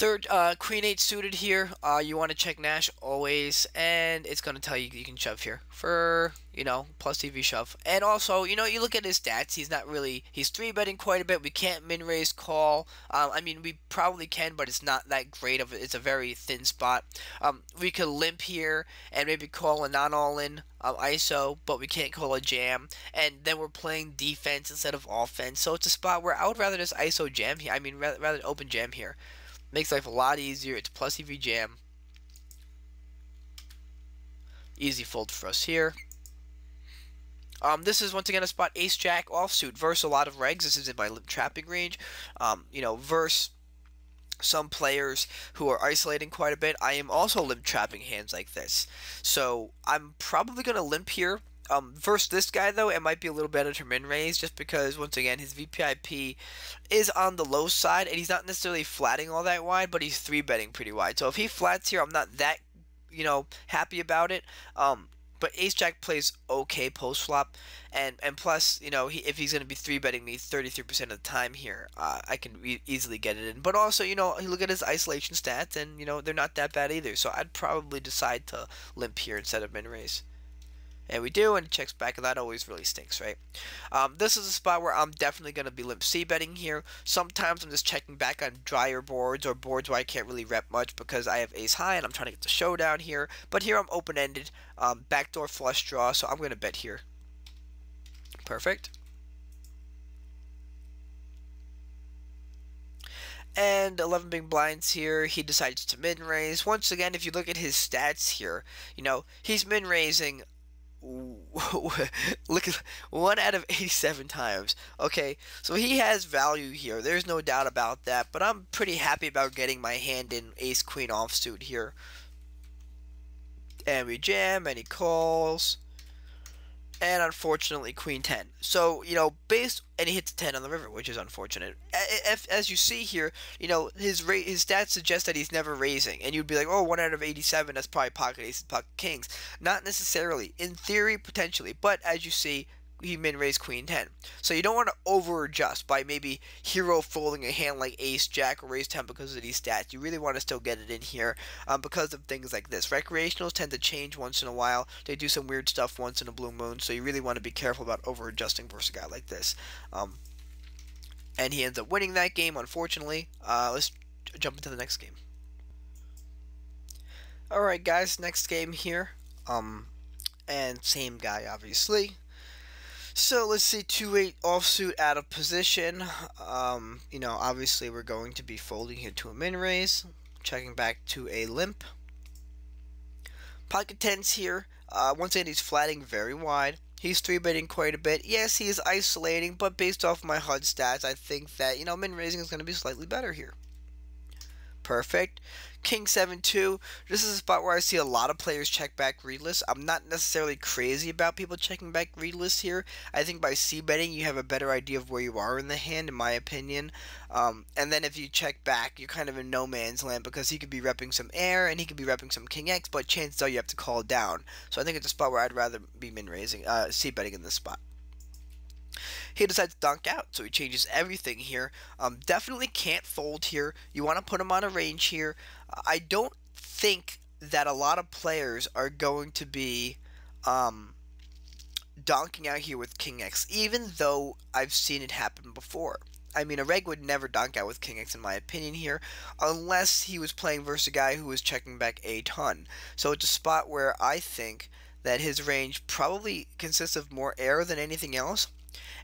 Third, uh, Queen 8 suited here. Uh, you want to check Nash always, and it's going to tell you you can shove here for, you know, plus EV shove. And also, you know, you look at his stats, he's not really, he's 3 betting quite a bit. We can't min raise call. Um, I mean, we probably can, but it's not that great of It's a very thin spot. Um, we could limp here and maybe call a non all in um, ISO, but we can't call a jam. And then we're playing defense instead of offense. So it's a spot where I would rather just ISO jam here. I mean, rather open jam here. Makes life a lot easier. It's plus EV jam. Easy fold for us here. Um, this is once again a spot ace jack offsuit versus a lot of regs. This is in my limp trapping range. Um, you know, versus some players who are isolating quite a bit. I am also limp trapping hands like this. So I'm probably going to limp here um, versus this guy, though, it might be a little better to min raise just because, once again, his VPIP is on the low side and he's not necessarily flatting all that wide, but he's 3 betting pretty wide. So if he flats here, I'm not that, you know, happy about it. Um, but Ace Jack plays okay post flop, and and plus, you know, he, if he's going to be three betting me 33% of the time here, uh, I can easily get it in. But also, you know, you look at his isolation stats, and you know they're not that bad either. So I'd probably decide to limp here instead of min raise. And we do, and it checks back, and that always really stinks, right? Um, this is a spot where I'm definitely going to be limp C betting here. Sometimes I'm just checking back on drier boards or boards where I can't really rep much because I have ace high and I'm trying to get the showdown here. But here I'm open-ended, um, backdoor flush draw, so I'm going to bet here. Perfect. and 11 big blinds here he decides to min raise once again if you look at his stats here you know he's min raising look at one out of 87 times. Okay, so he has value here. There's no doubt about that. But I'm pretty happy about getting my hand in ace queen offsuit here. And we jam, and he calls and unfortunately queen 10. So, you know, based and he hits 10 on the river, which is unfortunate. As you see here, you know, his rate his stats suggest that he's never raising, and you'd be like, oh, 1 out of 87, that's probably pocket aces, pocket kings. Not necessarily. In theory, potentially, but as you see, he min raised queen 10. So you don't want to over adjust by maybe hero folding a hand like ace jack or raise 10 because of these stats. You really want to still get it in here um, because of things like this. Recreationals tend to change once in a while. They do some weird stuff once in a blue moon. So you really want to be careful about over adjusting versus a guy like this. Um, and he ends up winning that game, unfortunately. Uh, let's jump into the next game. Alright guys, next game here. Um, and same guy obviously. So let's see, 2-8 offsuit out of position. Um, you know, obviously we're going to be folding here to a min raise. Checking back to a limp. Pocket tens here. Uh, once again, he's flatting very wide. He's 3-betting quite a bit. Yes, he is isolating, but based off my HUD stats, I think that, you know, min raising is going to be slightly better here. Perfect. King 7-2. This is a spot where I see a lot of players check back read lists. I'm not necessarily crazy about people checking back read lists here. I think by C betting you have a better idea of where you are in the hand, in my opinion. Um, and then if you check back, you're kind of in no man's land because he could be repping some air and he could be repping some King X, but chances are you have to call down. So I think it's a spot where I'd rather be min raising, uh, C betting in this spot he decides to donk out. So he changes everything here. Um, definitely can't fold here. You want to put him on a range here. I don't think that a lot of players are going to be um, donking out here with King X, even though I've seen it happen before. I mean, a reg would never donk out with King X, in my opinion, here, unless he was playing versus a guy who was checking back a ton. So it's a spot where I think that his range probably consists of more air than anything else.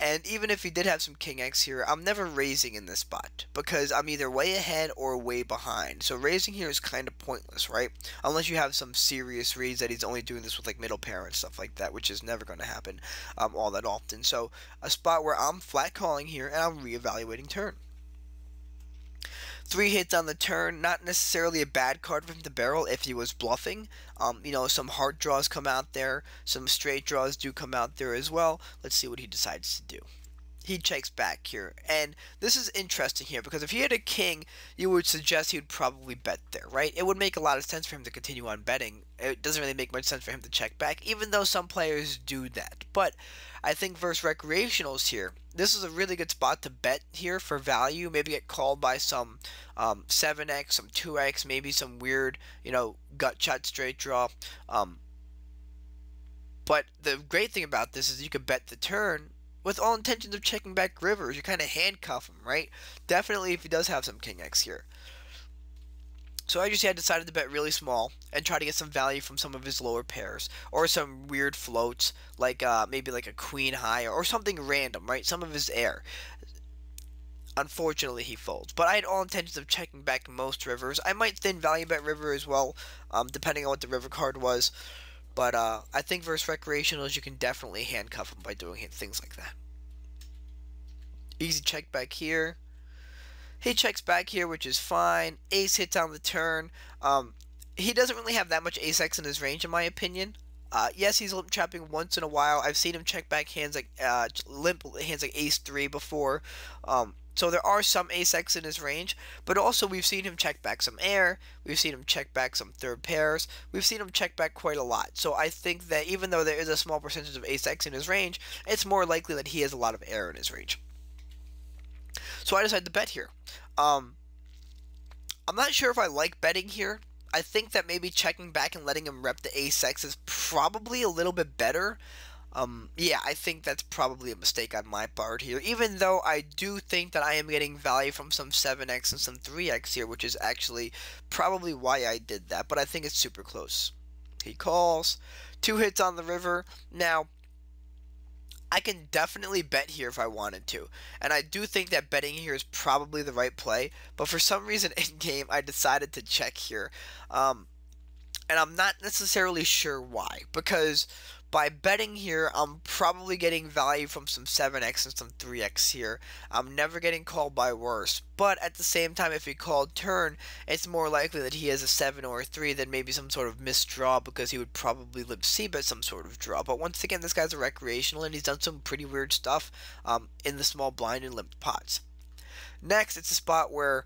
And even if he did have some King X here, I'm never raising in this spot because I'm either way ahead or way behind. So raising here is kind of pointless, right? Unless you have some serious reads that he's only doing this with like middle pair and stuff like that, which is never going to happen um, all that often. So a spot where I'm flat calling here and I'm reevaluating turn. Three hits on the turn, not necessarily a bad card from the barrel if he was bluffing. Um, you know, some hard draws come out there, some straight draws do come out there as well. Let's see what he decides to do. He checks back here. And this is interesting here because if he had a king, you would suggest he would probably bet there, right? It would make a lot of sense for him to continue on betting. It doesn't really make much sense for him to check back, even though some players do that. But I think versus recreationals here, this is a really good spot to bet here for value. Maybe get called by some um, 7x, some 2x, maybe some weird, you know, gut shot straight draw. Um, but the great thing about this is you could bet the turn with all intentions of checking back rivers. You kind of handcuff him, right? Definitely if he does have some king x here. So I just had decided to bet really small and try to get some value from some of his lower pairs or some weird floats like uh, maybe like a queen high or something random, right? Some of his air. Unfortunately, he folds. But I had all intentions of checking back most rivers. I might thin value bet river as well, um, depending on what the river card was. But uh, I think versus recreationals, you can definitely handcuff them by doing things like that. Easy check back here. He checks back here, which is fine. Ace hits on the turn. Um, he doesn't really have that much ace x in his range, in my opinion. Uh, yes, he's limp trapping once in a while. I've seen him check back hands like uh, limp hands like ace three before. Um, so there are some ace x in his range, but also we've seen him check back some air, we've seen him check back some third pairs, we've seen him check back quite a lot. So I think that even though there is a small percentage of ace x in his range, it's more likely that he has a lot of air in his range. So I decided to bet here. Um, I'm not sure if I like betting here. I think that maybe checking back and letting him rep the ace x is probably a little bit better. Um, yeah, I think that's probably a mistake on my part here, even though I do think that I am getting value from some 7x and some 3x here, which is actually probably why I did that, but I think it's super close. He calls, two hits on the river. Now, I can definitely bet here if I wanted to, and I do think that betting here is probably the right play, but for some reason in game I decided to check here, um, and I'm not necessarily sure why, because by betting here, I'm probably getting value from some 7x and some 3x here. I'm never getting called by worse. But at the same time, if he called turn, it's more likely that he has a 7 or a 3 than maybe some sort of missed draw because he would probably limp c-bet some sort of draw. But once again, this guy's a recreational and he's done some pretty weird stuff um, in the small blind and limp pots. Next, it's a spot where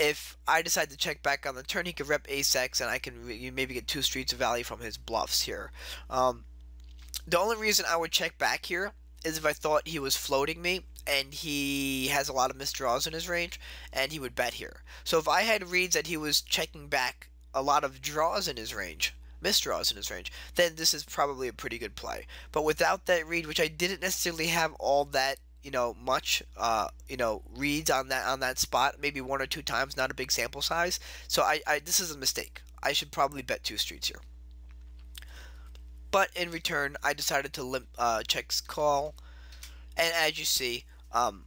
if I decide to check back on the turn, he could rep ace x, and I can maybe get two streets of value from his bluffs here. Um, the only reason I would check back here is if I thought he was floating me, and he has a lot of misdraws in his range, and he would bet here. So if I had reads that he was checking back a lot of draws in his range, misdraws in his range, then this is probably a pretty good play. But without that read, which I didn't necessarily have all that you know much uh, you know reads on that on that spot maybe one or two times not a big sample size. So I, I this is a mistake. I should probably bet two streets here. But in return I decided to limp uh, checks call. And as you see um,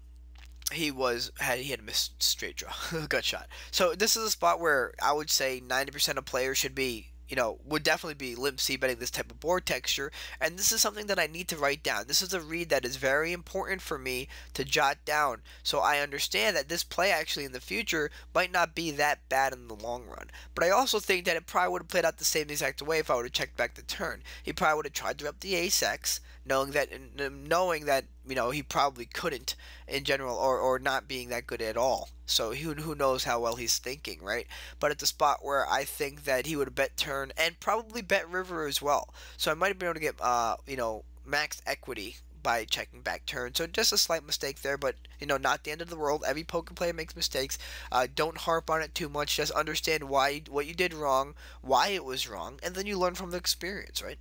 he was had he had a missed straight draw gut shot. So this is a spot where I would say 90% of players should be you know, would definitely be limp betting this type of board texture. And this is something that I need to write down. This is a read that is very important for me to jot down so I understand that this play actually in the future might not be that bad in the long run. But I also think that it probably would have played out the same exact way if I would have checked back the turn. He probably would have tried to rep the ace x, knowing that knowing that you know he probably couldn't in general or, or not being that good at all. So who, who knows how well he's thinking right? But at the spot where i think that he would bet turn and probably bet river as well. So i might have been able to get uh you know max equity by checking back turn. So just a slight mistake there but you know not the end of the world. Every poker player makes mistakes. Uh, don't harp on it too much. Just understand why what you did wrong why it was wrong and then you learn from the experience right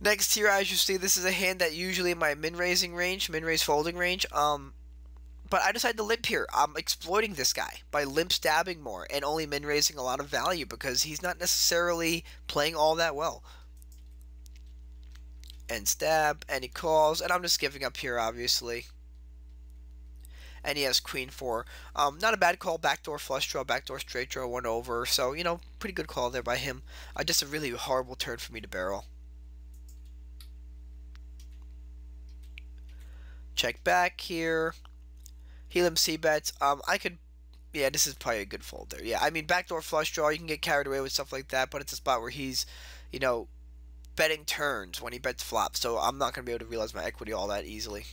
Next here, as you see, this is a hand that usually in my min-raising range, min-raise folding range, um, but I decided to limp here. I'm exploiting this guy by limp stabbing more and only min-raising a lot of value because he's not necessarily playing all that well. And stab, and he calls, and I'm just giving up here, obviously. And he has queen four. Um, not a bad call, backdoor flush draw, backdoor straight draw, one over. So, you know, pretty good call there by him. Uh, just a really horrible turn for me to barrel. Check back here. Helium C bets. Um, I could, yeah, this is probably a good fold there. Yeah, I mean, backdoor flush draw, you can get carried away with stuff like that, but it's a spot where he's, you know, betting turns when he bets flops, so I'm not going to be able to realize my equity all that easily.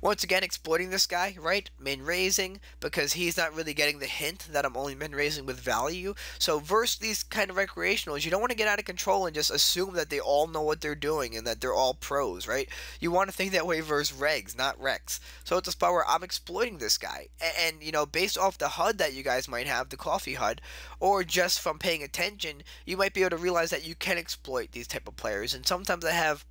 Once again, exploiting this guy, right? Min raising, because he's not really getting the hint that I'm only min raising with value. So, versus these kind of recreationals, you don't want to get out of control and just assume that they all know what they're doing and that they're all pros, right? You want to think that way versus regs, not recs. So, it's a spot where I'm exploiting this guy. And, and, you know, based off the HUD that you guys might have, the coffee HUD, or just from paying attention, you might be able to realize that you can exploit these type of players. And sometimes I have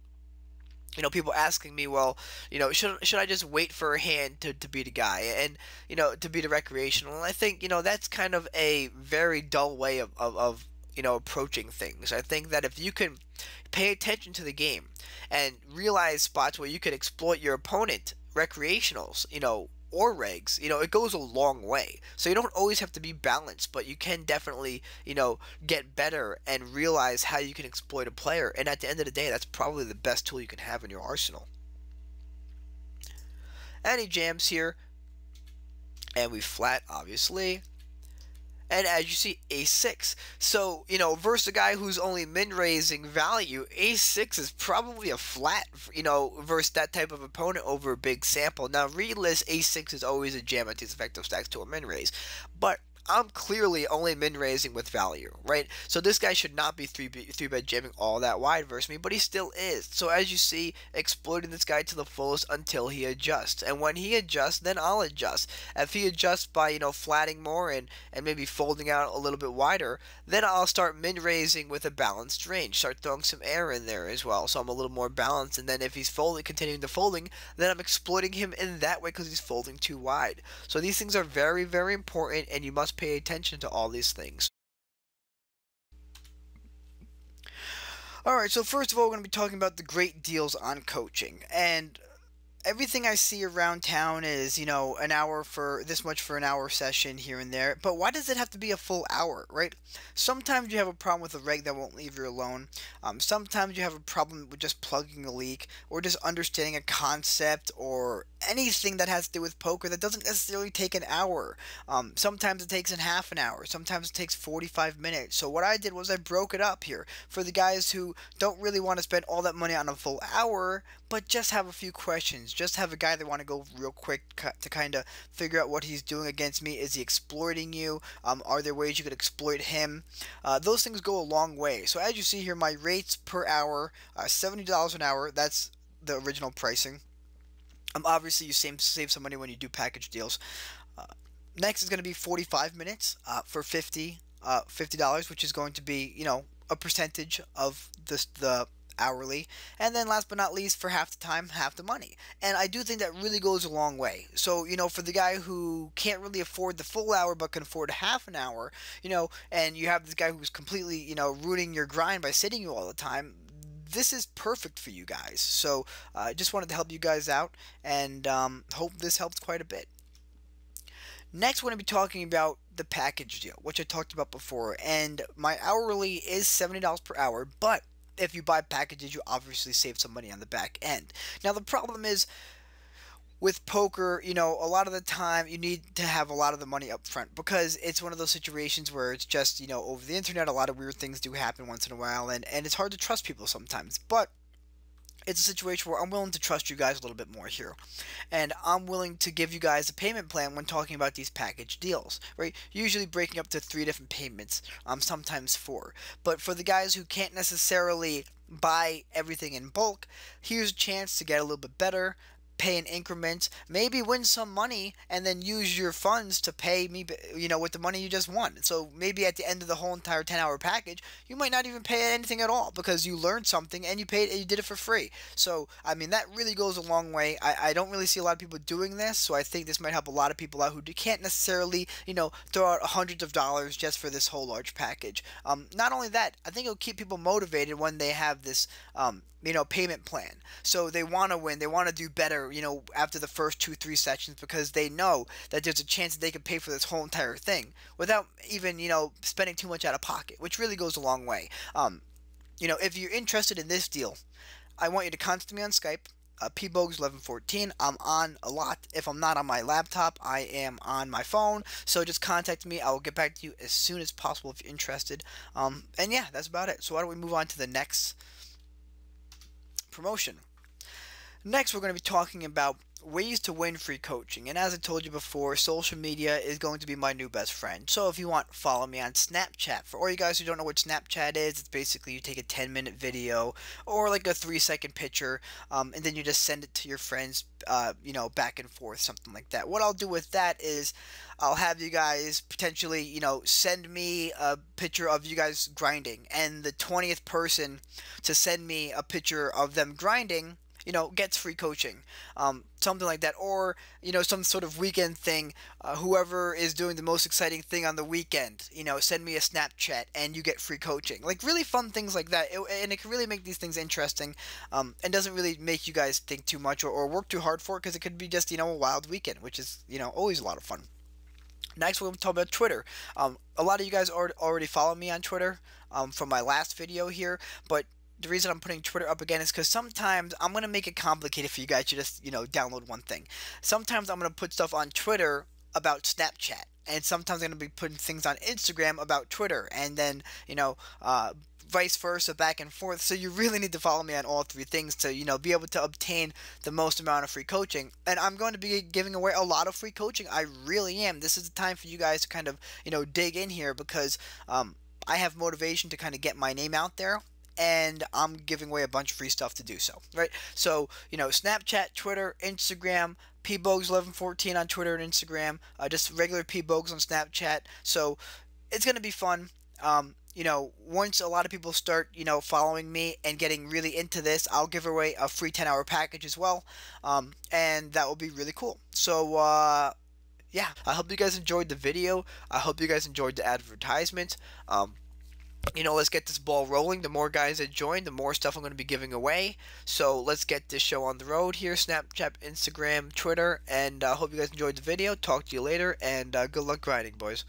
you know, people asking me, well, you know, should should I just wait for a hand to, to beat a guy and, you know, to beat a recreational? And I think, you know, that's kind of a very dull way of, of, of you know, approaching things. I think that if you can pay attention to the game and realize spots where you can exploit your opponent, recreationals, you know, or regs, you know, it goes a long way. So you don't always have to be balanced, but you can definitely, you know, get better and realize how you can exploit a player. And at the end of the day, that's probably the best tool you can have in your arsenal. Any jams here. And we flat, obviously and as you see, a6. So, you know, versus a guy who's only min raising value, a6 is probably a flat, you know, versus that type of opponent over a big sample. Now, relist a6 is always a jam at these effective stacks to a min raise, but I'm clearly only min raising with value, right? So this guy should not be three three bet jamming all that wide versus me, but he still is. So as you see, exploiting this guy to the fullest until he adjusts, and when he adjusts, then I'll adjust. If he adjusts by you know flatting more and and maybe folding out a little bit wider, then I'll start min raising with a balanced range. Start throwing some air in there as well, so I'm a little more balanced. And then if he's folding, continuing to folding, then I'm exploiting him in that way because he's folding too wide. So these things are very very important, and you must pay attention to all these things. Alright, so first of all, we're going to be talking about the great deals on coaching. And everything I see around town is, you know, an hour for this much for an hour session here and there. But why does it have to be a full hour, right? Sometimes you have a problem with a reg that won't leave you alone. Um, sometimes you have a problem with just plugging a leak or just understanding a concept or anything that has to do with poker that doesn't necessarily take an hour. Um, sometimes it takes in half an hour. Sometimes it takes 45 minutes. So what I did was I broke it up here for the guys who don't really want to spend all that money on a full hour, but just have a few questions. Just have a guy that want to go real quick to kind of figure out what he's doing against me. Is he exploiting you? Um, are there ways you could exploit him? Uh, those things go a long way. So as you see here, my rates per hour, uh, $70 an hour. That's the original pricing. Um, obviously, you save, save some money when you do package deals. Uh, next is going to be 45 minutes uh, for 50 uh, $50, which is going to be, you know, a percentage of the, the hourly. And then last but not least, for half the time, half the money. And I do think that really goes a long way. So, you know, for the guy who can't really afford the full hour but can afford half an hour, you know, and you have this guy who's completely, you know, ruining your grind by sitting you all the time, this is perfect for you guys. So I uh, just wanted to help you guys out and um, hope this helps quite a bit. Next, we're going to be talking about the package deal, which I talked about before. And my hourly is $70 per hour, but if you buy packages, you obviously save some money on the back end. Now, the problem is with poker, you know, a lot of the time you need to have a lot of the money up front because it's one of those situations where it's just, you know, over the internet, a lot of weird things do happen once in a while, and, and it's hard to trust people sometimes. But it's a situation where I'm willing to trust you guys a little bit more here. And I'm willing to give you guys a payment plan when talking about these package deals, right? Usually breaking up to three different payments, um, sometimes four. But for the guys who can't necessarily buy everything in bulk, here's a chance to get a little bit better, pay an increment, maybe win some money, and then use your funds to pay me, you know, with the money you just won. So maybe at the end of the whole entire 10 hour package, you might not even pay anything at all because you learned something and you paid, you did it for free. So, I mean, that really goes a long way. I, I don't really see a lot of people doing this, so I think this might help a lot of people out who can't necessarily, you know, throw out hundreds of dollars just for this whole large package. Um, not only that, I think it'll keep people motivated when they have this, um, you know, payment plan. So they want to win, they want to do better, you know, after the first two, three sessions because they know that there's a chance that they can pay for this whole entire thing without even, you know, spending too much out of pocket, which really goes a long way. Um, you know, if you're interested in this deal, I want you to contact me on Skype uh, pbogz1114. I'm on a lot. If I'm not on my laptop, I am on my phone. So just contact me. I will get back to you as soon as possible if you're interested. Um, and yeah, that's about it. So why don't we move on to the next promotion? Next, we're going to be talking about ways to win free coaching. And as I told you before, social media is going to be my new best friend. So if you want, follow me on Snapchat. For all you guys who don't know what Snapchat is, it's basically you take a 10 minute video or like a 3 second picture um, and then you just send it to your friends, uh, you know, back and forth, something like that. What I'll do with that is I'll have you guys potentially, you know, send me a picture of you guys grinding and the 20th person to send me a picture of them grinding you know, gets free coaching, um, something like that, or you know, some sort of weekend thing. Uh, whoever is doing the most exciting thing on the weekend, you know, send me a Snapchat and you get free coaching. Like really fun things like that, it, and it can really make these things interesting, um, and doesn't really make you guys think too much or, or work too hard for it because it could be just you know a wild weekend, which is you know always a lot of fun. Next, to talk about Twitter. Um, a lot of you guys already follow me on Twitter um, from my last video here, but the reason I'm putting Twitter up again is because sometimes I'm going to make it complicated for you guys to just, you know, download one thing. Sometimes I'm going to put stuff on Twitter about Snapchat. And sometimes I'm going to be putting things on Instagram about Twitter. And then, you know, uh, vice versa, back and forth. So you really need to follow me on all three things to, you know, be able to obtain the most amount of free coaching. And I'm going to be giving away a lot of free coaching. I really am. This is the time for you guys to kind of, you know, dig in here because um, I have motivation to kind of get my name out there and I'm giving away a bunch of free stuff to do so, right? So, you know, Snapchat, Twitter, Instagram, pbogz1114 on Twitter and Instagram, uh, just regular pbogz on Snapchat. So, it's going to be fun. Um, you know, once a lot of people start, you know, following me and getting really into this, I'll give away a free 10 hour package as well. Um, and that will be really cool. So, uh, yeah, I hope you guys enjoyed the video. I hope you guys enjoyed the advertisement. Um, you know, let's get this ball rolling. The more guys that join, the more stuff I'm going to be giving away. So let's get this show on the road here. Snapchat, Instagram, Twitter, and I uh, hope you guys enjoyed the video. Talk to you later, and uh, good luck grinding, boys.